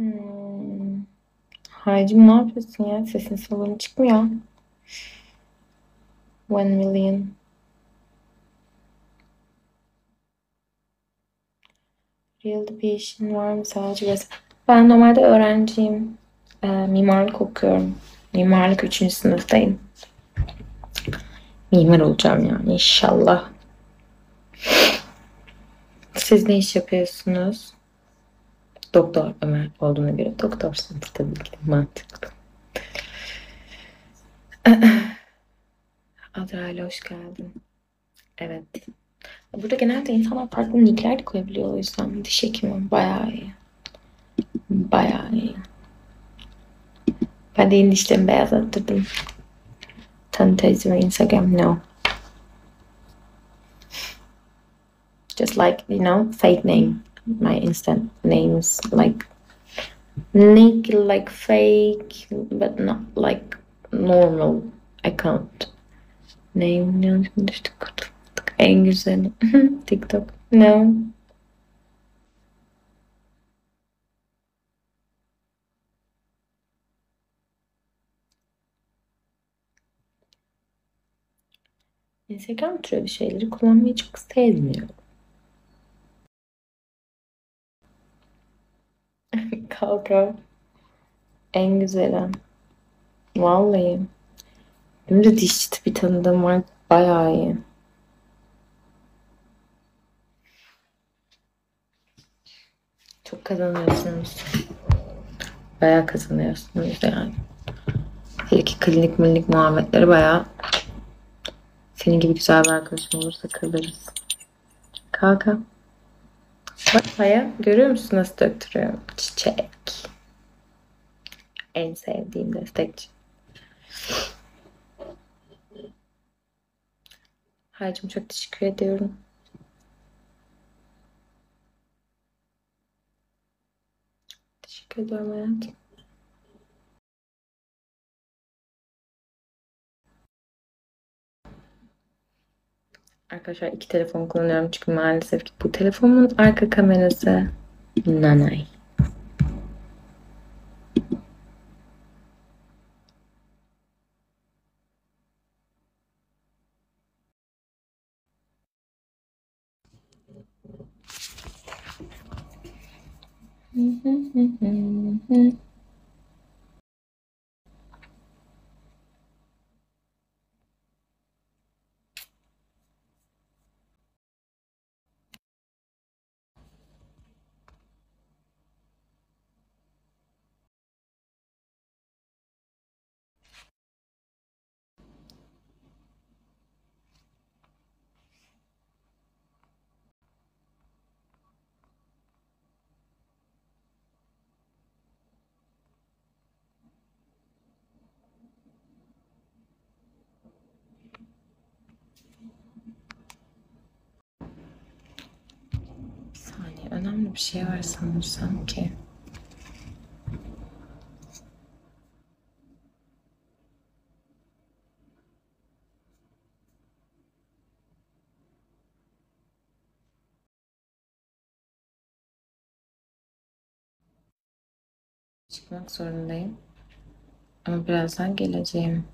Hmm. Haycım ne yapıyorsun ya? Sesin soluğun çıkmıyor. One million. Real'da bir işin var mı sadece? Ben normalde öğrenciyim. Ee, mimarlık okuyorum. Mimarlık 3. sınıftayım. Mimar olacağım yani inşallah. Siz ne iş yapıyorsunuz? Doktor Ömer olduğuna göre doktorsunuz tabii ki mantıklı. Azrail'e hoş geldin. Evet. Burada genelde insanlar farklı nickler de koyabiliyor o yüzden diş hekimi bayağı iyi. Bayağı iyi. Ben de yeni dişlerimi beyazlattırdım. Tanıtayım Instagram no. Just like, you know, fake name. My instant names like Nick like fake but not like normal account. Name en güzeli. TikTok. No. Instagram türevi şeyleri kullanmayı çok sevmiyorum. Kanka. En güzeli. Vallahi. Benim de dişçi bir tanıdığım var. Bayağı iyi. Çok kazanıyorsunuz. Bayağı kazanıyorsunuz yani. Hele ki klinik milinik muhabbetleri bayağı senin gibi güzel bir arkadaşım olursa kazarız. Kalka. Paya görüyor musun nasıl döktürüyor? Çiçek. En sevdiğim destekçi. Haycım çok teşekkür ediyorum. Teşekkür ederim hayatım. Arkadaşlar iki telefon kullanıyorum çünkü maalesef ki bu telefonun arka kamerası nanay. Bir önemli bir şey var sanırsam ki. Çıkmak zorundayım. Ama birazdan geleceğim.